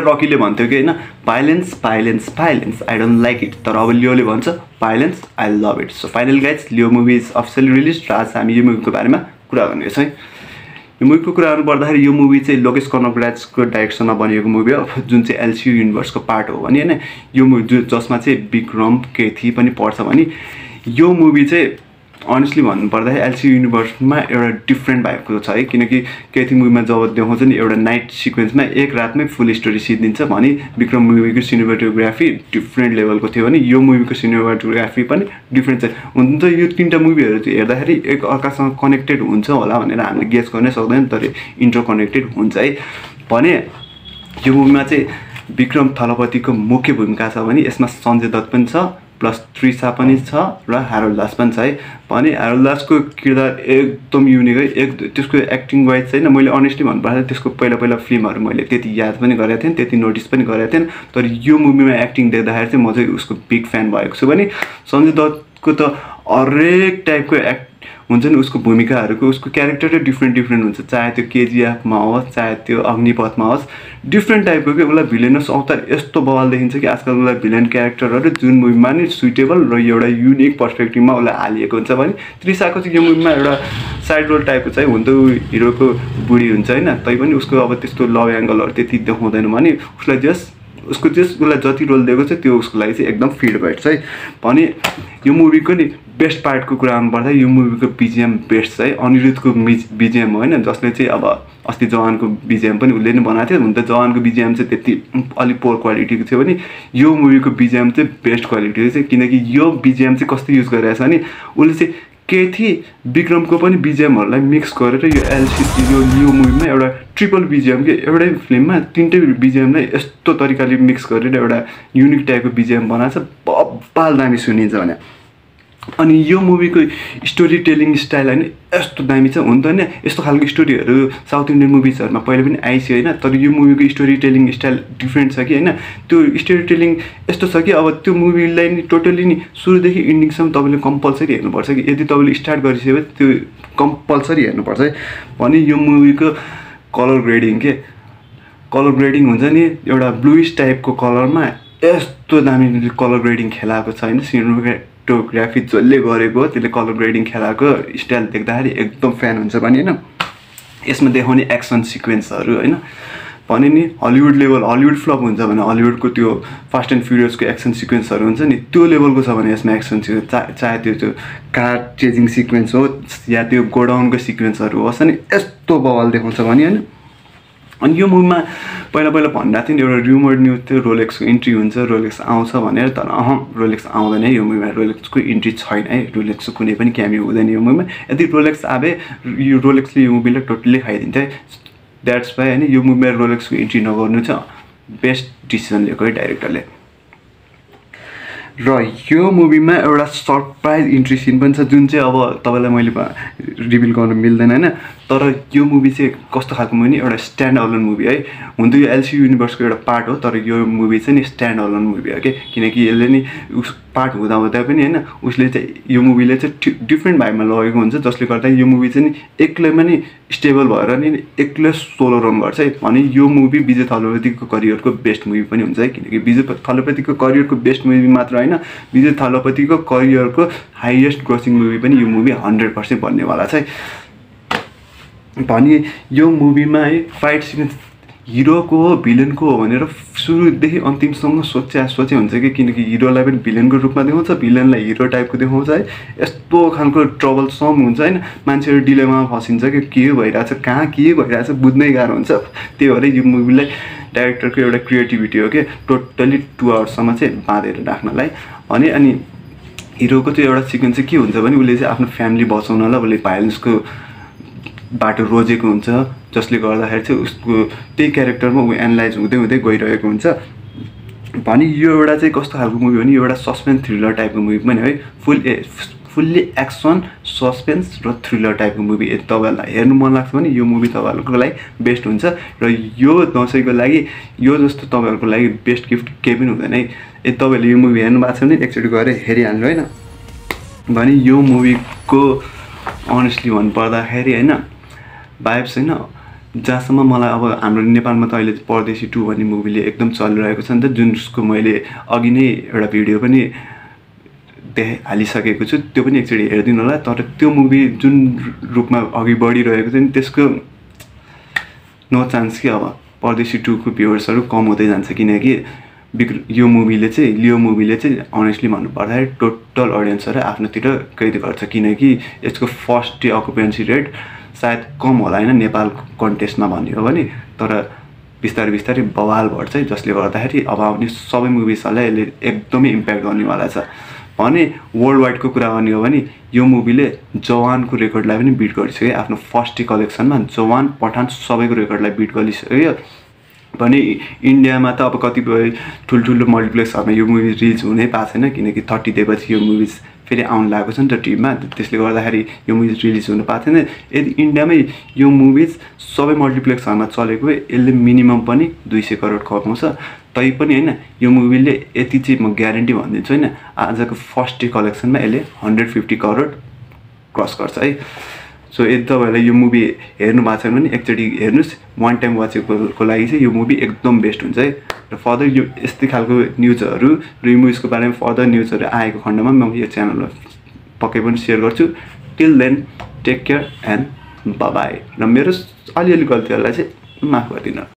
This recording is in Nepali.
रकीले भन्थ्यो कि होइन violence violence violence I don't like it तर अब लियोले भन्छ violence I love it so final guys Leo movie is officially release र आज हामी यो मुभीको बारेमा कुरा गर्नेछौँ है। यो मुभीको कुरा गर्नुपर्दाखेरि यो मुभी चाहिँ लोकेश कर्णराजको डाइरेक्सनमा बनिएको मुभी हो। जुन चाहिँ एलसियु युनिभर्सको पार्ट हो भने होइन यो मुभी जसमा चाहिँ विक्रम केथी पनि पर्छ भने यो मुभी चाहिँ अनेस्टली भन्नुपर्दाखेरि एलसी युनिभर्समा एउटा डिफ्रेन्ट भाइबको छ है किनकि केथी मुभीमा जब देखाउँछ नि एउटा नाइट सिक्वेन्समा एक रातमै फुल स्टोरी सिद्धिन्छ भने विक्रम मुभीको सिनेमाटोग्राफी डिफ्रेन्ट लेभलको थियो भने यो मुभीको सिनेमाटोग्राफी पनि डिफ्रेन्ट छ। हुन त यो तिनवटा मुभीहरू हेर्दाखेरि एक अर्कासँग कनेक्टेड हुन्छ होला भनेर हामीले गेस गर्नै सक्दैन तर इन्टर कनेक्टेड हुन्छ है। भने यो मुभीमा चाहिँ विक्रम थलपतिको मुख्य भूमिका छ भने यसमा सञ्जय दत्त पनि छ। प्लस त्रिसा पनि छ र हारोल दास पनि छ है। भने हारोल दासको किरदार एकदम युनिक है। एक त्यसको एक्टिङ वाइज चाहिँ मैले अनेस्टली भन्नुपर्दा त्यसको पहिला पहिला फिल्महरू मैले त्यति याद पनि गरेको थिएँ त्यति नोटिस पनि गरेको थिएँ। तर यो मुभीमा एक्टिङ देख्दाखेरि चाहिँ म चाहिँ उसको बिग फ्यान भएको छु। भने सञ्जय दत्तको त हरेक टाइपको एक्ट हुन्छ नि उसको भूमिकाहरूको उसको क्यारेक्टरै डिफ्रेन्ट डिफ्रेन्ट हुन्छ। चाहे त्यो केजिएफमा होस् चाहे त्यो अग्निपथमा होस् डिफ्रेन्ट टाइपको कि उसलाई भिलेनस अवतार यस्तो बवाल देखिन्छ कि आजकल उसलाई भिलेन क्यारेक्टरहरू जुन मुभीमा नि सुइटेबल र एउटा युनिक पर्सपेक्टिभमा उसलाई हालिएको हुन्छ भने त्रिसाको चाहिँ यो मुभीमा एउटा साइड रोल टाइपको चाहिँ हुन त हिरोको बुढी हुन्छ होइन। तैपनि उसको अब त्यस्तो लभ एङ्गलहरू त्यति देखाउँदैन भने उसलाई जस्ट उसको त्यस उसलाई जति रोल दिएको छ त्यो उसको लागि चाहिँ एकदम फिड भेट्छ है। भने यो मुभीको नि बेस्ट पार्टको कुरा गर्नुपर्दा यो मुभीको बिजिएम बेस्ट छ है अनिरुद्धको मिज बिजिएम होइन जसले चाहिँ अब अस्ति जवानको बिजिएम पनि उसले नै बनाएको थियो हुन त जवानको बिजिएम चाहिँ त्यति अलिक पोर क्वालिटीको थियो भने यो मुभीको बिजिएम चाहिँ बेस्ट क्वालिटीको चाहिँ किनकि यो बिजिएम चाहिँ कस्तो युज गरिरहेछ भने उसले चाहिँ के थिए विक्रमको पनि बिजिएमहरूलाई मिक्स गरेर यो एलसी यो न्यू मुभीमा एउटा ट्रिपल बिजिएम के एउटै फिल्ममा तिनटै बिजिएमलाई यस्तो तरिकाले मिक्स गरेर एउटा युनिक टाइपको बिजिएम बनाएको छ बब्बाल दामी सुनिन्छ भने अनि यो मुभीको स्टोरी टेलिङ स्टाइल होइन यस्तो दामी छ हुन त होइन यस्तो खालको स्टोरीहरू साउथ इन्डियन मुभिजहरूमा पहिले पनि आइसक्यो होइन तर यो मुभीको स्टोरी टेलिङ स्टाइल डिफ्रेन्ट छ कि होइन त्यो स्टोरी टेलिङ यस्तो छ कि अब त्यो मुभीलाई नि टोटल्ली नि सुरुदेखि इन्डिङसम्म तपाईँले कम्पलसरी हेर्नुपर्छ कि यदि तपाईँले स्टार्ट गरिसक्यो भने त्यो कम्पलसरी हेर्नुपर्छ है। भने यो मुभीको कलर ग्रेडिङ के कलर ग्रेडिङ हुन्छ नि एउटा ब्लुइस टाइपको कलरमा यस्तो दामी कलर ग्रेडिङ खेलाएको छ होइन सिनेमा फोटोग्राफी जसले गरेको त्यसले कलर ग्रेडिङ खेलाएको स्टाइल देख्दाखेरि एकदम फ्यान हुन्छ भने होइन यसमा देखाउने एक्सन सिक्वेन्सहरू होइन। भने नि हलिउड लेभल हलिउड फ्लप हुन्छ भने हलिउडको त्यो फास्ट एन्ड फ्युरियसको एक्सन सिक्वेन्सहरू हुन्छ नि त्यो लेभलको छ भने यसमा एक्सन सिक्वेन्स चा चाहे त्यो त्यो कार चेजिङ सिक्वेन्स हो या त्यो गोडाउनको सिक्वेन्सहरू होस् नि यस्तो बवाल देखाउँछ भने होइन अनि यो मुभीमा पहिला पहिला भनिरहेको थियो नि एउटा र्युमर न्युज थियो रोलेक्सको इन्ट्री हुन्छ रोलेक्स आउँछ भनेर तर अह रोलेक्स आउँदैन यो मुभीमा रोलेक्सको इन्ट्री छैन है रोलेक्सको कुनै पनि क्यामियो हुँदैन यो मुभीमा। यदि रोलेक्स आए यो रोलेक्सले यो मुभीलाई टोटल्ली खाइदिन्छ है। द्याट्स वाइ होइन यो मुभीमा रोलेक्सको इन्ट्री नगर्नु चाहिँ बेस्ट डिसिजन लिएको है डाइरेक्टरले र यो मुभीमा एउटा सरप्राइज इन्ट्री सिन पनि छ जुन चाहिँ अब तपाईँलाई मैले रिभिल गर्नु मिल्दैन होइन। तर यो मुभी चाहिँ कस्तो खालको मुभी एउटा स्ट्यान्ड अलोन मुभी है हुन त यो एलसी युनिभर्सको एउटा पार्ट हो तर यो मुभी चाहिँ नि स्ट्यान्ड अलोन मुभी हो कि किनकि यसले नि उस पार्ट हुँदा हुँदा पनि होइन उसले चाहिँ यो मुभीले चाहिँ डिफ्रेन्ट भाइमा लगेको हुन्छ जसले गर्दा यो मुभी चाहिँ नि एक्लैमा नि स्टेबल भएर नि एक्लै सोलो रन गर्छ है। भने यो मुभी विजय थलपतिको करियरको बेस्ट मुभी पनि हुन्छ है किनकि विजय थलपतिको करियरको बेस्ट मुभी मात्र होइन विजय थलपतिको करियरको हाइएस्ट ग्रोसिङ मुभी पनि यो मुभी हन्ड्रेड पर्सेन्ट भन्नेवाला छ है। भने यो मुभीमा है फाइट सिक्वेन्स हिरोको हो भिलनको हो भनेर सुरुदेखि अन्तिमसम्म सोचे सोचे हुन्छ कि किनकि हिरोलाई पनि भिलनको रूपमा देखाउँछ भिलनलाई हिरो टाइपको देखाउँछ है। यस्तो खालको ट्रबल सम हुन्छ होइन। मान्छेहरू डिलेमा फसिन्छ कि के भइरहेछ कहाँ के भइरहेछ बुझ्नै गाह्रो हुन्छ। त्यही भएर यो मुभीलाई डाइरेक्टरको एउटा क्रिएटिभिटी हो कि टोटल्ली टु आवर्ससम्म चाहिँ बाँधेर राख्नलाई। अनि अनि हिरोको चाहिँ एउटा सिक्वेन्स चाहिँ के हुन्छ भने उसले चाहिँ आफ्नो फ्यामिली बचाउनलाई उसले भाइलेन्सको बाटो रोजेको हुन्छ जसले गर्दाखेरि चाहिँ उसको त्यही क्यारेक्टरमा ऊ एनालाइज हुँदै हुँदै गइरहेको हुन्छ। भने यो एउटा चाहिँ कस्तो खालको मुभी हो नि एउटा सस्पेन्स थ्रिलर टाइपको मुभी पनि है। Full a fully action suspense र थ्रिलर टाइपको मुभी तपाईँहरूलाई हेर्नु मन लाग्छ भने यो मुभी तपाईँहरूको लागि बेस्ट हुन्छ। र यो दसैँको लागि यो जस्तो तपाईँहरूको लागि बेस्ट गिफ्ट केही पनि हुँदैन है। यदि तपाईँहरूले यो मुभी हेर्नु भएको छ भने एकचोटि गएर हेरिहाल्नु होइन? भने यो मुभीको अनेस्टली भन्नुपर्दाखेरि होइन भाइब्स होइन? जहाँसम्म मलाई अब हाम्रो नेपालमा त अहिले परदेशी टू भन्ने मुभीले एकदम चलिरहेको छ नि त जुन उसको मैले अघि नै एउटा भिडियो पनि देखाइ हालिसकेको छु त्यो पनि एकचोटि हेरिदिनु होला। तर त्यो मुभी जुन रूपमा अघि बढिरहेको छ नि त्यसको नो चान्स कि अब? परदेशी टूको भ्युवर्सहरू कम हुँदै जान्छ किनकि यो मुभीले चाहिँ लियो मुभीले चाहिँ अनेस्टली भन्नु पर्दाखेरि टोटल अडियन्सहरू आफ्नोतिर कैद गर्छ। किनकि यसको फर्स्ट डे अकुपेन्सी रेट सायद कम होला होइन नेपाल कन्टेस्टमा भन्ने हो भने तर बिस्तारै बिस्तारै बवाल बढ्छ है जसले गर्दाखेरि अब आउने सबै मुभिजहरूलाई यसले एकदमै इम्प्याक्ट गर्नेवाला छ। भने वर्ल्ड वाइडको कुरा गर्ने हो भने यो मुभीले जवानको रेकर्डलाई पनि बिट गरिसक्यो आफ्नो फर्स्ट कलेक्सनमा जवान पठान सबैको रेकर्डलाई बिट गरिसक्यो। भने इन्डियामा त अब कतिपय ठुल्ठुलो मल्टिप्लेक्सहरूमा यो मुभी रिलिज हुनै पाएको छैन किनकि थर्टी डेपछि यो मुभिज फेरि आउनु लागेको छ नि त टिभीमा त्यसले गर्दाखेरि यो मुभिज रिलिज हुनु पाएको थिएन। यदि इन्डियामै यो मुभिज सबै मल्टिप्लेक्सहरूमा चलेको यसले मिनिमम पनि दुई सय करोड कमाउँछ। तैपनि होइन यो मुभीले यति चाहिँ म ग्यारेन्टी भनिदिन्छु होइन। आजको फर्स्ट डे कलेक्सनमा यसले हन्ड्रेड फिफ्टी करोड क्रस गर्छ है। सो यदि तपाईँहरूलाई यो मुभी हेर्नु भएको छैन भने एकचोटि हेर्नुहोस् वान टाइम वाचेको लागि चाहिँ यो मुभी एकदम बेस्ट हुन्छ है र फर्दर यो यस्तै खालको न्युजहरू र यो मुभिजको बारेमा फर्दर न्युजहरू आएको खण्डमा म यो च्यानलमा पक्कै पनि सेयर गर्छु till then take care and bye र मेरो अलिअलि गल्तीहरूलाई चाहिँ माफ गरिदिनु